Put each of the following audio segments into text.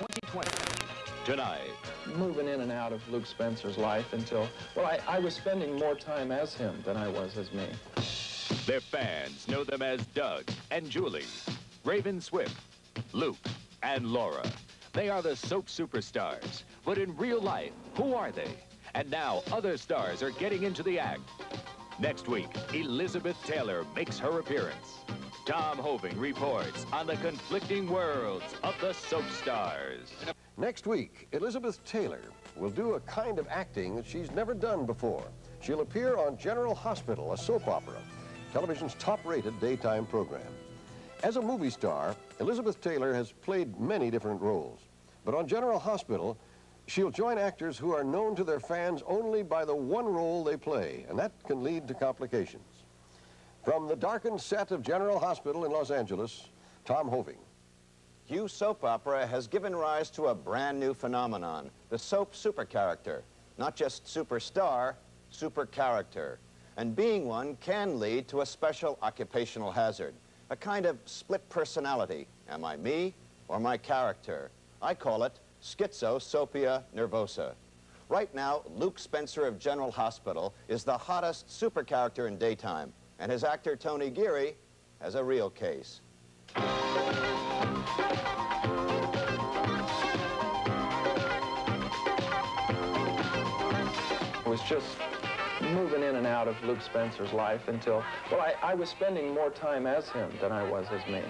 2020. Tonight. Moving in and out of Luke Spencer's life until, well, I, I was spending more time as him than I was as me. Their fans know them as Doug and Julie, Raven Swift, Luke, and Laura. They are the soap superstars. But in real life, who are they? And now other stars are getting into the act. Next week, Elizabeth Taylor makes her appearance. Tom Hoving reports on the conflicting worlds of the soap stars. Next week, Elizabeth Taylor will do a kind of acting that she's never done before. She'll appear on General Hospital, a soap opera, television's top-rated daytime program. As a movie star, Elizabeth Taylor has played many different roles. But on General Hospital, she'll join actors who are known to their fans only by the one role they play, and that can lead to complications. From the darkened set of General Hospital in Los Angeles, Tom Hoving. Hugh Soap Opera has given rise to a brand new phenomenon, the soap super character. Not just superstar, super character. And being one can lead to a special occupational hazard, a kind of split personality. Am I me or my character? I call it schizosopia nervosa. Right now, Luke Spencer of General Hospital is the hottest super character in daytime, and his actor Tony Geary has a real case. It was just moving in and out of Luke Spencer's life until, well, I, I was spending more time as him than I was as me.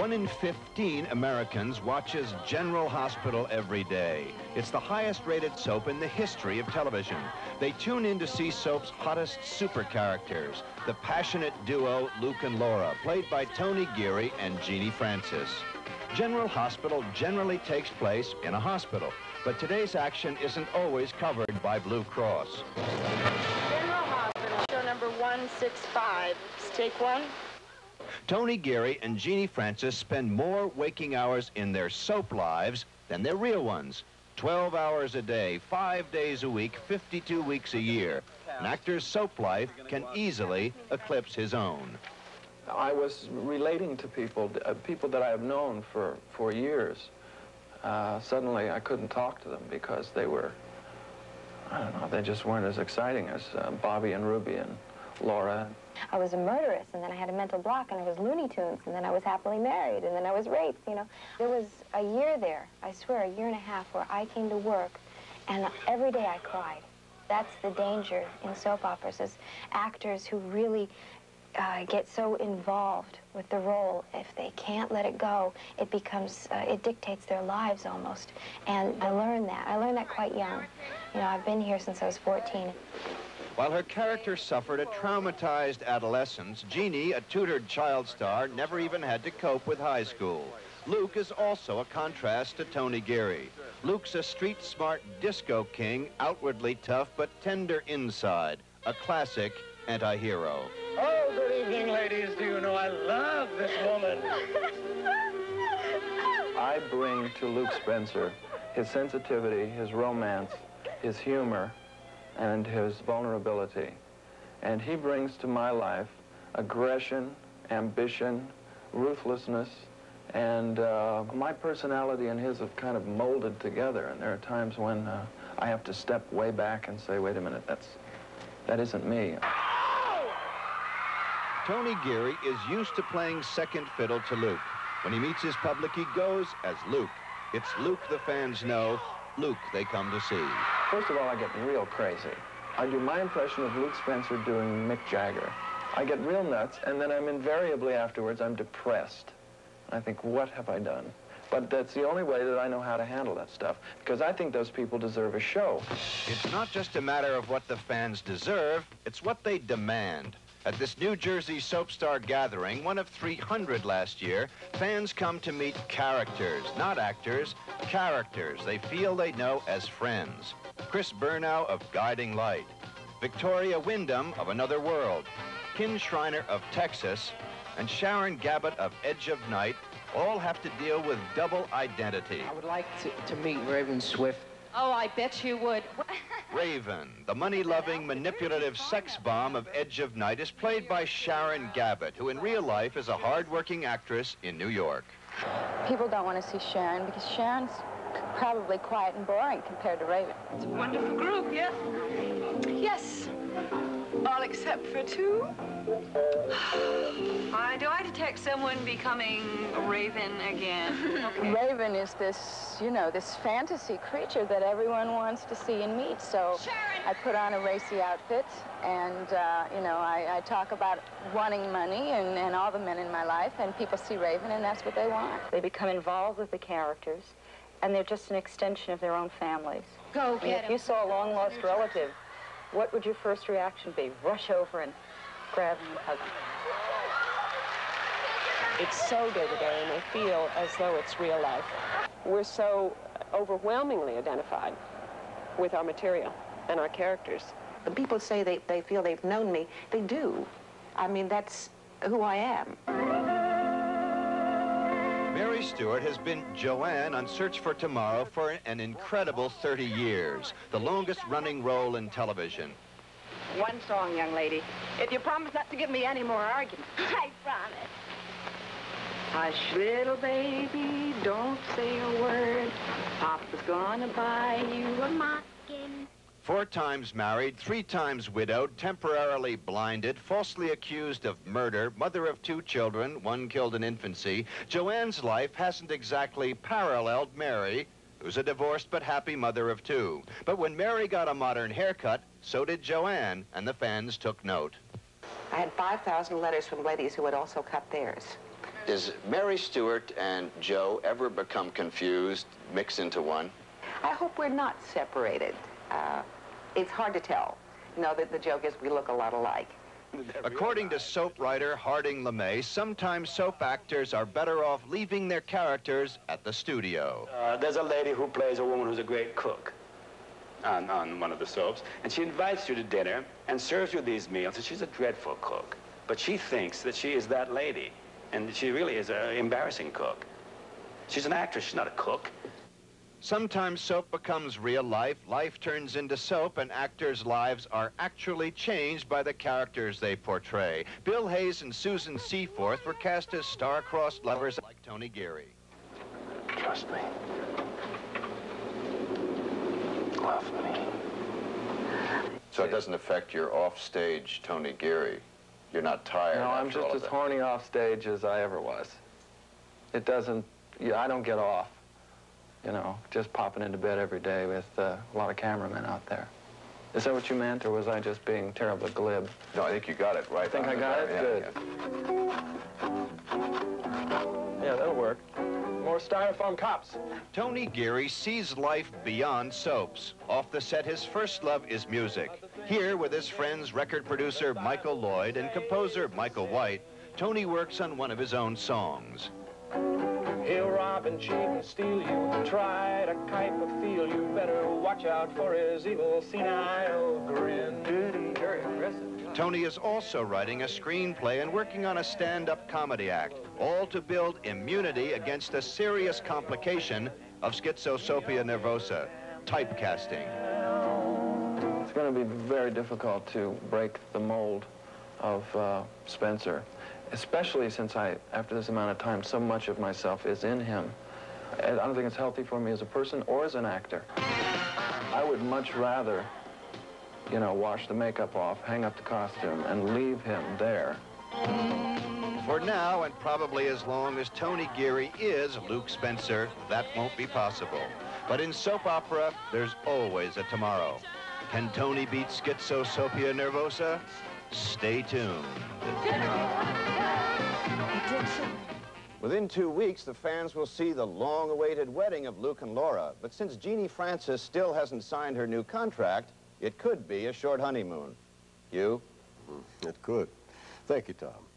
One in 15 Americans watches General Hospital every day. It's the highest rated soap in the history of television. They tune in to see soap's hottest super characters, the passionate duo Luke and Laura, played by Tony Geary and Genie Francis. General Hospital generally takes place in a hospital, but today's action isn't always covered by Blue Cross. General Hospital, show number 165. Take one. Tony Geary and Genie Francis spend more waking hours in their soap lives than their real ones. 12 hours a day, five days a week, 52 weeks a year. An actor's soap life can easily eclipse his own. I was relating to people, uh, people that I have known for, for years. Uh, suddenly I couldn't talk to them because they were, I don't know, they just weren't as exciting as uh, Bobby and Ruby and Laura. I was a murderess, and then I had a mental block, and I was Looney Tunes, and then I was happily married, and then I was raped, you know. There was a year there, I swear, a year and a half, where I came to work, and every day I cried. That's the danger in soap operas, is actors who really uh, get so involved with the role, if they can't let it go, it becomes, uh, it dictates their lives almost. And I learned that. I learned that quite young. You know, I've been here since I was 14. While her character suffered a traumatized adolescence, Genie, a tutored child star, never even had to cope with high school. Luke is also a contrast to Tony Geary. Luke's a street-smart disco king, outwardly tough but tender inside, a classic anti-hero. Oh, good evening, ladies. Do you know I love this woman? I bring to Luke Spencer his sensitivity, his romance, his humor, and his vulnerability. And he brings to my life aggression, ambition, ruthlessness, and uh, my personality and his have kind of molded together. And there are times when uh, I have to step way back and say, wait a minute, that's, that isn't me. Tony Geary is used to playing second fiddle to Luke. When he meets his public, he goes as Luke. It's Luke the fans know, Luke they come to see. First of all, I get real crazy. I do my impression of Luke Spencer doing Mick Jagger. I get real nuts, and then I'm invariably afterwards, I'm depressed. I think, what have I done? But that's the only way that I know how to handle that stuff, because I think those people deserve a show. It's not just a matter of what the fans deserve, it's what they demand. At this New Jersey soap star gathering, one of 300 last year, fans come to meet characters, not actors, characters they feel they know as friends. Chris Bernau of Guiding Light, Victoria Wyndham of Another World, Kin Shriner of Texas, and Sharon Gabet of Edge of Night all have to deal with double identity. I would like to, to meet Raven Swift Oh, I bet you would. Raven, the money-loving, manipulative sex bomb of Edge of Night, is played by Sharon Gabet, who in real life is a hard-working actress in New York. People don't want to see Sharon because Sharon's probably quiet and boring compared to Raven. It's a wonderful group, yes? Yes. All except for two. I, do I detect someone becoming raven again? Okay. Raven is this, you know, this fantasy creature that everyone wants to see and meet. So Sharon. I put on a racy outfit and, uh, you know, I, I, talk about wanting money and, and all the men in my life, and people see Raven, and that's what they want. They become involved with the characters, and they're just an extension of their own families. Go I mean, get If you saw a long-lost relative, what would your first reaction be? Rush over and grab him and hug him. It's so day-to-day, and they feel as though it's real life. We're so overwhelmingly identified with our material and our characters. The people say they, they feel they've known me. They do. I mean, that's who I am. Mary Stuart has been Joanne on Search for Tomorrow for an incredible 30 years, the longest running role in television. One song, young lady. If you promise not to give me any more arguments. I promise. Hush, little baby, don't say a word. Papa's gonna buy you a mocking. Four times married, three times widowed, temporarily blinded, falsely accused of murder, mother of two children, one killed in infancy, Joanne's life hasn't exactly paralleled Mary, who's a divorced but happy mother of two. But when Mary got a modern haircut, so did Joanne, and the fans took note. I had 5,000 letters from ladies who had also cut theirs. Does Mary Stuart and Joe ever become confused, mix into one? I hope we're not separated. Uh, it's hard to tell. You know, the, the joke is we look a lot alike. According to soap writer Harding LeMay, sometimes soap actors are better off leaving their characters at the studio. Uh, there's a lady who plays a woman who's a great cook on, on one of the soaps, and she invites you to dinner and serves you these meals, and she's a dreadful cook. But she thinks that she is that lady, and she really is an embarrassing cook. She's an actress, she's not a cook. Sometimes soap becomes real life, life turns into soap, and actors' lives are actually changed by the characters they portray. Bill Hayes and Susan Seaforth were cast as star-crossed lovers like Tony Geary. Trust me. Love me. So it doesn't affect your off-stage Tony Geary. You're not tired. No, I'm just as horny off stage as I ever was. It doesn't, yeah, I don't get off, you know, just popping into bed every day with uh, a lot of cameramen out there. Is that what you meant, or was I just being terribly glib? No, I think you got it right. I think I got dot. it? Yeah, Good. Yeah, that'll work. More styrofoam cops. Tony Geary sees life beyond soaps. Off the set, his first love is music. Here, with his friends, record producer Michael Lloyd and composer Michael White, Tony works on one of his own songs. He'll rob and cheat and steal you, try to kite but feel you. Better watch out for his evil senile grin. Very aggressive. Tony is also writing a screenplay and working on a stand-up comedy act, all to build immunity against a serious complication of schizosopia nervosa, typecasting. It's going to be very difficult to break the mold of uh, Spencer, especially since I, after this amount of time, so much of myself is in him. I don't think it's healthy for me as a person or as an actor. I would much rather, you know, wash the makeup off, hang up the costume, and leave him there. For now, and probably as long as Tony Geary is Luke Spencer, that won't be possible. But in soap opera, there's always a tomorrow. Can Tony beat schizosopia nervosa? Stay tuned. Within two weeks, the fans will see the long-awaited wedding of Luke and Laura. But since Genie Francis still hasn't signed her new contract, it could be a short honeymoon. You? It could. Thank you, Tom.